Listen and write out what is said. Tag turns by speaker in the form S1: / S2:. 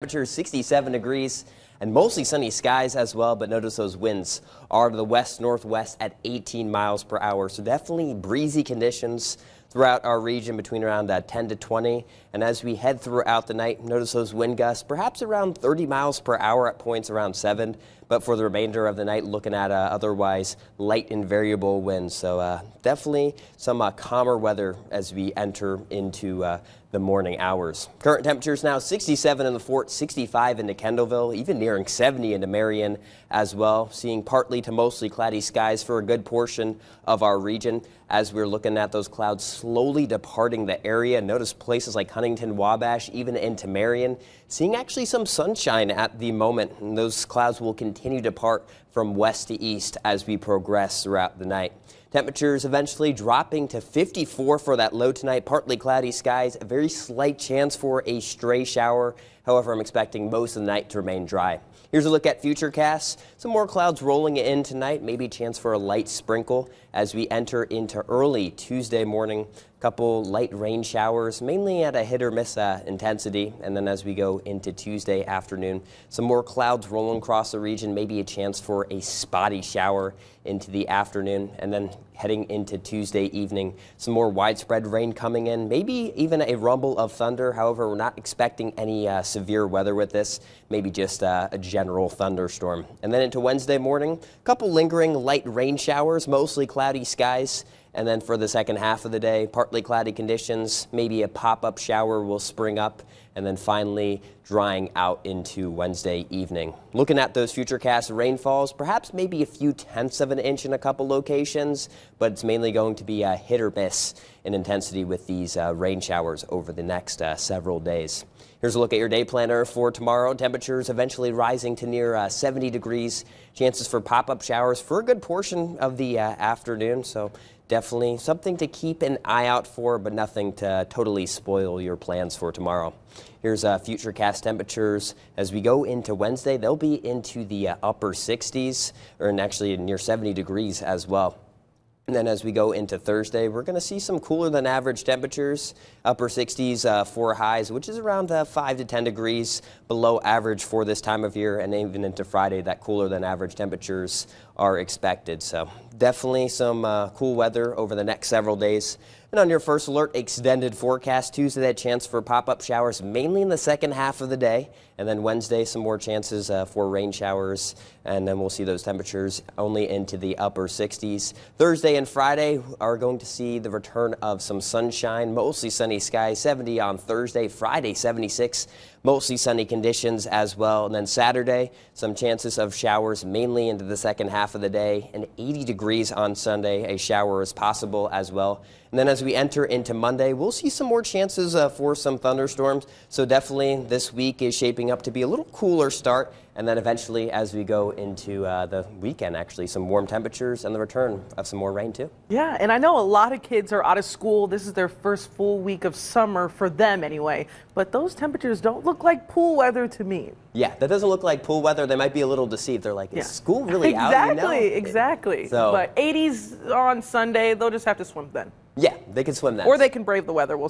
S1: Temperature 67 degrees and mostly sunny skies as well, but notice those winds are to the west northwest at 18 miles per hour. So definitely breezy conditions throughout our region between around uh, 10 to 20. And as we head throughout the night, notice those wind gusts, perhaps around 30 miles per hour at points around 7. But for the remainder of the night, looking at uh, otherwise light and variable winds. So uh, definitely some uh, calmer weather as we enter into the morning hours. Current temperatures now 67 in the fort, 65 into Kendallville, even nearing 70 into Marion as well. Seeing partly to mostly cloudy skies for a good portion of our region as we're looking at those clouds slowly departing the area. Notice places like Huntington, Wabash, even into Marion, seeing actually some sunshine at the moment. And those clouds will continue to depart from west to east as we progress throughout the night. Temperatures eventually dropping to 54 for that low tonight. Partly cloudy skies, a very slight chance for a stray shower. However, I'm expecting most of the night to remain dry. Here's a look at futurecasts. Some more clouds rolling in tonight, maybe a chance for a light sprinkle as we enter into early Tuesday morning. Couple light rain showers, mainly at a hit or miss uh, intensity. And then as we go into Tuesday afternoon, some more clouds rolling across the region, maybe a chance for a spotty shower into the afternoon. And then heading into Tuesday evening, some more widespread rain coming in, maybe even a rumble of thunder. However, we're not expecting any uh, severe weather with this, maybe just uh, a general thunderstorm. And then into Wednesday morning, a couple lingering light rain showers, mostly cloudy skies. And then for the second half of the day, partly cloudy conditions, maybe a pop-up shower will spring up, and then finally drying out into Wednesday evening. Looking at those futurecast rainfalls, perhaps maybe a few tenths of an inch in a couple locations, but it's mainly going to be a hit or miss in intensity with these uh, rain showers over the next uh, several days. Here's a look at your day planner for tomorrow. Temperatures eventually rising to near uh, 70 degrees. Chances for pop-up showers for a good portion of the uh, afternoon. So definitely something to keep an eye out for, but nothing to totally spoil your plans for tomorrow. Here's uh, futurecast temperatures as we go into Wednesday. They'll be into the uh, upper 60s, or actually near 70 degrees as well. And then as we go into Thursday, we're going to see some cooler than average temperatures, upper 60s uh, for highs, which is around uh, 5 to 10 degrees below average for this time of year. And even into Friday, that cooler than average temperatures are expected. So definitely some uh, cool weather over the next several days. And on your first alert, extended forecast Tuesday, that chance for pop-up showers mainly in the second half of the day. And then Wednesday, some more chances uh, for rain showers. And then we'll see those temperatures only into the upper 60s. Thursday and Friday are going to see the return of some sunshine, mostly sunny skies, 70 on Thursday, Friday 76, mostly sunny conditions as well. And then Saturday, some chances of showers mainly into the second half of the day and 80 degrees on Sunday. A shower is possible as well. And then as we enter into Monday, we'll see some more chances uh, for some thunderstorms. So definitely this week is shaping up to be a little cooler start. And then eventually as we go into uh, the weekend, actually some warm temperatures and the return of some more rain too.
S2: Yeah, and I know a lot of kids are out of school. This is their first full week of summer for them anyway. But those temperatures don't look like pool weather to me.
S1: Yeah, that doesn't look like pool weather. They might be a little deceived. They're like, is yeah. school really
S2: exactly,
S1: out?
S2: Exactly, you know? exactly. So, but 80s on Sunday, they'll just have to swim then.
S1: Yeah, they can swim then.
S2: Or they can brave the weather. We'll